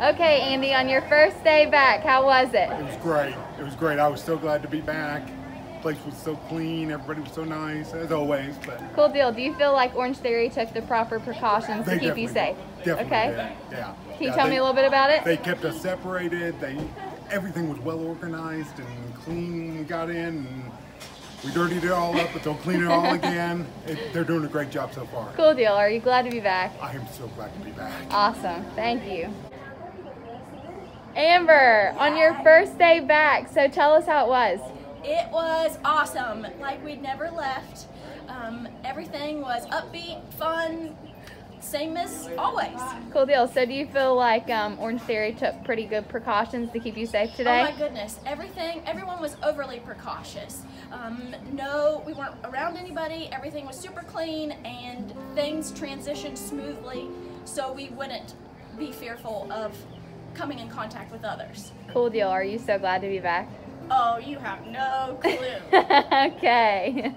Okay, Andy, on your first day back, how was it? It was great. It was great. I was so glad to be back. The place was so clean. Everybody was so nice, as always. But Cool deal. Do you feel like Orangetheory took the proper precautions to keep you safe? did. Definitely okay. did. Yeah. Can you Yeah, tell they- me a little bit about it? They kept us separated. They everything was well organized and clean. We got in and we dirtied it all up, but they'll clean it all again. It, they're doing a great job so far. Cool deal. Are you glad to be back? I am so glad to be back. Awesome. Thank you. Amber, on your first day back, so tell us how it was. It was awesome. Like we'd never left. Um, everything was upbeat, fun, same as always. Cool deal. So do you feel like um, Orangetheory took pretty good precautions to keep you safe today? Oh my goodness, everything, everyone was overly precautious. Um, no, we weren't around anybody. Everything was super clean and things transitioned smoothly so we wouldn't be fearful of coming in contact with others. Cool deal. Are you so glad to be back? Oh, you have no clue. okay.